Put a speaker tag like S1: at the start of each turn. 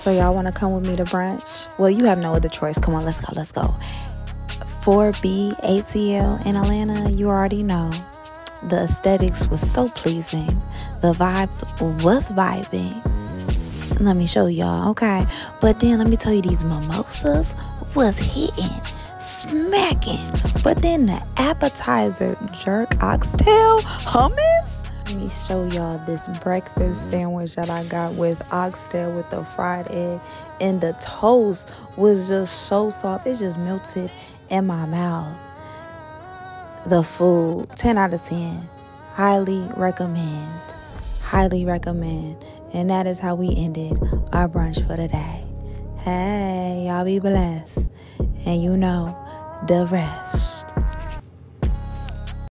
S1: So y'all want to come with me to brunch? Well, you have no other choice. Come on, let's go. Let's go. 4B ATL in Atlanta. You already know. The aesthetics was so pleasing. The vibes was vibing. Let me show y'all, okay? But then let me tell you, these mimosas was hitting, smacking. But then the appetizer, jerk oxtail hummus. Let me show y'all this breakfast sandwich that I got with oxtail with the fried egg. And the toast was just so soft. It just melted in my mouth. The food, 10 out of 10. Highly recommend. Highly recommend. And that is how we ended our brunch for today. Hey, y'all be blessed. And you know the rest.